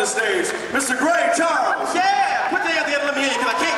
the stage, Mr. Gray Charles. Yeah, put your hands together, let me hear you, because I can't